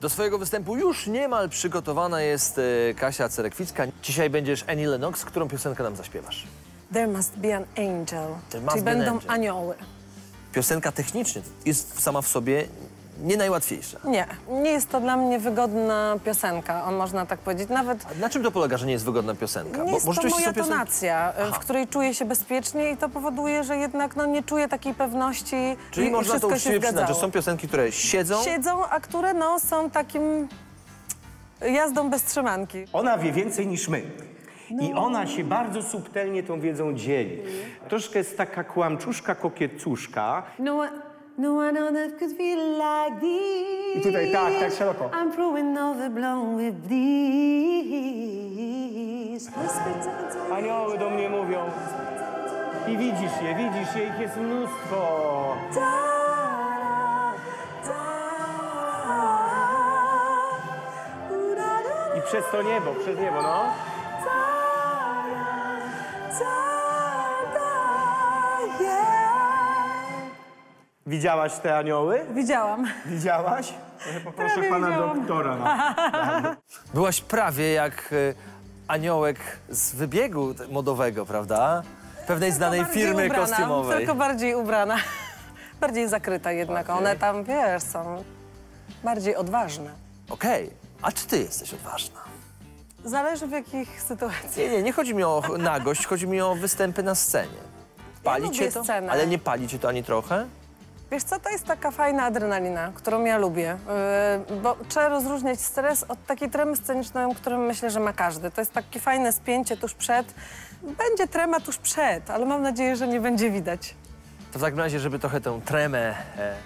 Do swojego występu już niemal przygotowana jest e, Kasia Cerekwicka. Dzisiaj będziesz Annie Lennox. Którą piosenkę nam zaśpiewasz? There must be an angel. There must Czyli be an będą angel. anioły. Piosenka technicznie jest sama w sobie nie najłatwiejsza. Nie, nie jest to dla mnie wygodna piosenka, o, można tak powiedzieć. Nawet A na czym to polega, że nie jest wygodna piosenka? nie jest to moja tonacja, y, w której czuję się bezpiecznie i to powoduje, że jednak no, nie czuję takiej pewności Czyli i można to wszystko się uczciwie przyznać, że są piosenki, które siedzą, Siedzą, a które no, są takim jazdą bez trzymanki. Ona wie więcej niż my. I ona się bardzo subtelnie tą wiedzą dzieli. Troszkę jest taka kłamczuszka, kokiecuszka. No no one on earth could feel like this. I tutaj tak, tak szeroko. I'm throwing overblown with these. Whisper to the Anioły do mnie mówią. I widzisz je, widzisz je, ich jest mnóstwo. I przez to niebo, przez niebo, no. Widziałaś te anioły? Widziałam. Widziałaś? Może poproszę Prawie pana widziałam. doktora. No. byłaś prawie jak e, aniołek z wybiegu modowego, prawda? Pewnej znanej Bardziej firmy ubrana, kostiumowej. Tylko bardziej ubrana. bardziej zakryta jednak. One tam, wiesz, są bardziej odważne. Okej, a czy ty jesteś odważna? Zależy w jakich sytuacjach. Nie, nie, nie chodzi mi o nagość, chodzi mi o występy na scenie. Pali lubię cię to? scenę. Ale nie pali cię to ani trochę? Wiesz co, to jest taka fajna adrenalina, którą ja lubię, yy, bo trzeba rozróżniać stres od takiej tremy scenicznej, którą myślę, że ma każdy. To jest takie fajne spięcie tuż przed. Będzie trema tuż przed, ale mam nadzieję, że nie będzie widać. To w takim razie, żeby trochę tę tremę e,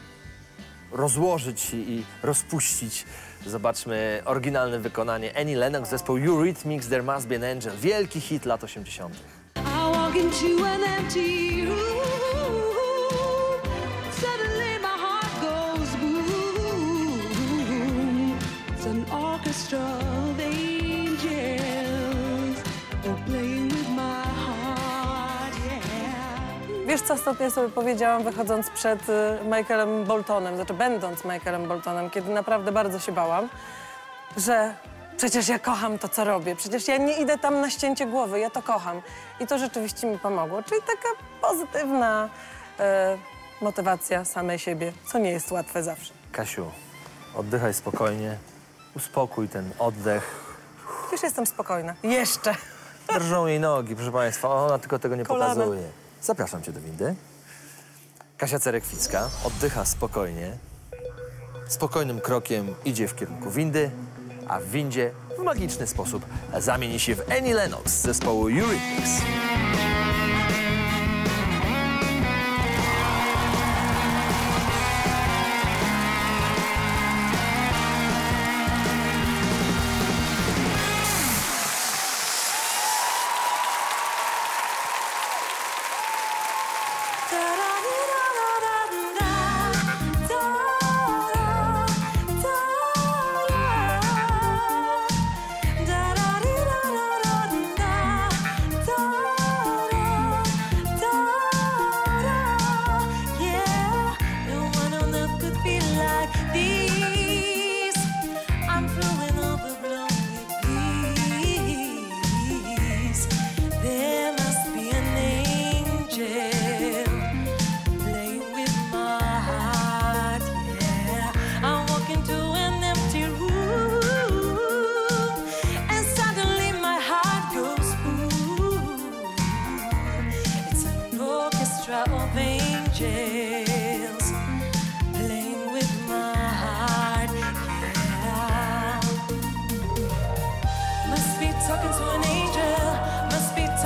rozłożyć i, i rozpuścić, zobaczmy oryginalne wykonanie Annie Lennox, zespół Eurythmics, There Must Be an Angel. Wielki hit lat 80. I walk into an empty room. Wiesz, co ostatnio sobie powiedziałam, wychodząc przed y, Michaelem Boltonem, znaczy będąc Michaelem Boltonem, kiedy naprawdę bardzo się bałam, że przecież ja kocham to, co robię, przecież ja nie idę tam na ścięcie głowy, ja to kocham. I to rzeczywiście mi pomogło. Czyli taka pozytywna e, motywacja samej siebie, co nie jest łatwe zawsze. Kasiu, oddychaj spokojnie, uspokój ten oddech. Już jestem spokojna. Jeszcze. Drżą jej nogi, proszę Państwa, ona tylko tego nie Kolana. pokazuje. Zapraszam Cię do windy. Kasia Cerekwicka oddycha spokojnie. Spokojnym krokiem idzie w kierunku windy, a w windzie w magiczny sposób zamieni się w Annie Lennox z zespołu Eurythmics.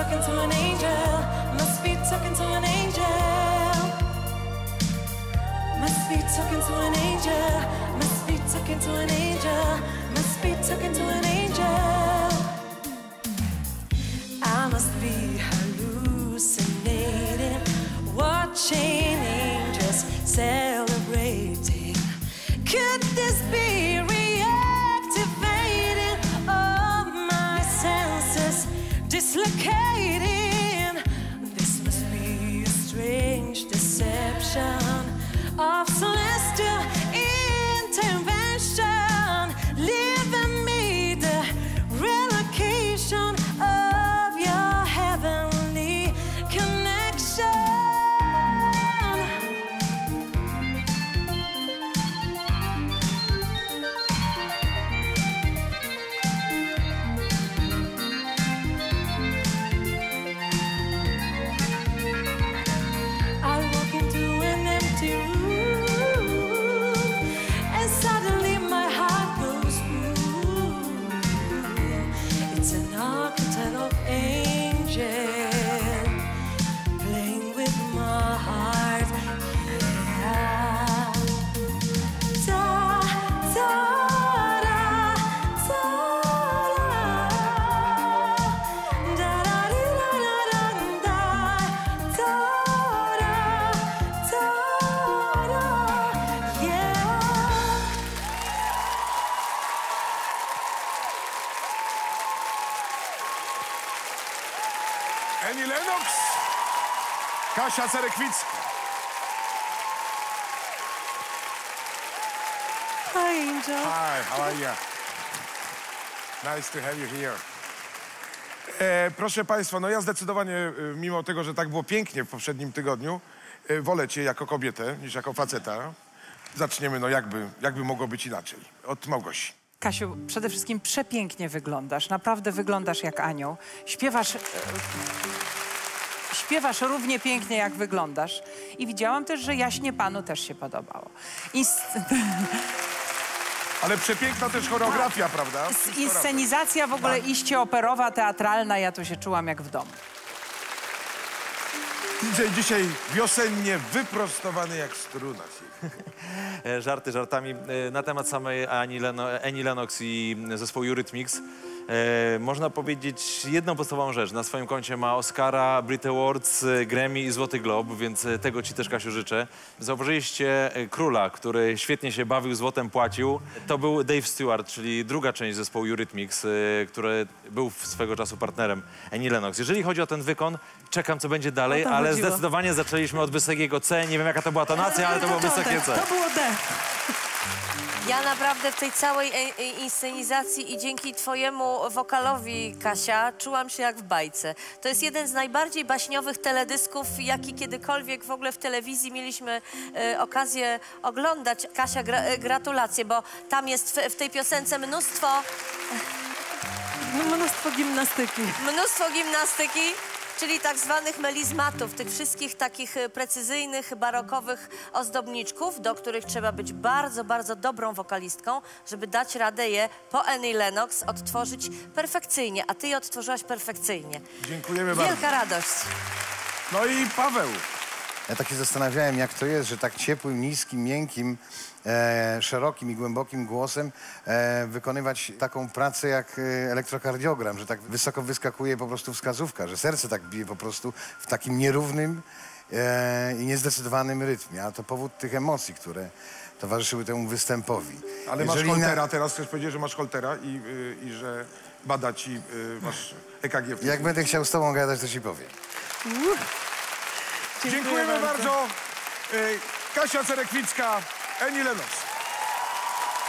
Talking to an angel. Must be talking to an angel. Must be talking to an angel. Must be talking to an angel. Must be talking to an angel. I must be reflection of sun. Kasia Cerekwicka. Hi, Angel. Hi, how are you? Nice to have you here. E, proszę Państwa, no ja zdecydowanie, e, mimo tego, że tak było pięknie w poprzednim tygodniu, e, wolę Cię jako kobietę niż jako faceta. Zaczniemy, no jakby, jakby mogło być inaczej. Od Małgosi. Kasiu, przede wszystkim przepięknie wyglądasz. Naprawdę wyglądasz jak anioł. Śpiewasz. Śpiewasz równie pięknie, jak wyglądasz. I widziałam też, że jaśnie panu też się podobało. Ins- Ale przepiękna też choreografia, prawda? s- inscenizacja w ogóle iście operowa, teatralna. Ja tu się czułam jak w domu. DJ dzisiaj wiosennie wyprostowany jak struna. E, Żarty żartami. E, Na temat samej Ani Leno, Annie Lennox i zespołu Eurythmics. E, można powiedzieć jedną podstawową rzecz. Na swoim koncie ma Oscara, Brit Awards, e, Grammy i Złoty Glob, więc e, tego ci też, Kasiu, życzę. Zauważyliście e, króla, który świetnie się bawił, złotem płacił. To był Dave Stewart, czyli druga część zespołu Eurythmics, e, który był swego czasu partnerem Annie Lennox. Jeżeli chodzi o ten wykon, czekam, co będzie dalej, ale chodziło. zdecydowanie zaczęliśmy od wysokiego C. Nie wiem, jaka to była tonacja, ale to było wysokie C. To było D. Ja naprawdę w tej całej e, e, inscenizacji i dzięki twojemu wokalowi, Kasia, czułam się jak w bajce. To jest jeden z najbardziej baśniowych teledysków, jaki kiedykolwiek w ogóle w telewizji mieliśmy e, okazję oglądać. Kasia, gra, gratulacje, bo tam jest w, w tej piosence mnóstwo, No, mnóstwo gimnastyki. mnóstwo gimnastyki. Czyli tak zwanych melizmatów, tych wszystkich takich e, precyzyjnych, barokowych ozdobniczków, do których trzeba być bardzo, bardzo dobrą wokalistką, żeby dać radę je po Annie Lennox odtworzyć perfekcyjnie, a ty je odtworzyłaś perfekcyjnie. Dziękujemy bardzo. Wielka radość. No i Paweł. Ja tak się zastanawiałem, jak to jest, że tak ciepłym, niskim, miękkim, e, szerokim i głębokim głosem e, wykonywać taką pracę jak e, elektrokardiogram, że tak wysoko wyskakuje po prostu wskazówka, że serce tak bije po prostu w takim nierównym e, i niezdecydowanym rytmie. A to powód tych emocji, które towarzyszyły temu występowi. Ale masz Jeżeli na- holtera, teraz chcesz powiedzieć, że masz holtera i, y, i że bada ci, y, masz EKG. w Jak będę chciał z tobą gadać, to ci powiem. Dziękujemy bardzo. Y, Kasia Cerekwicka, Eni Lenos.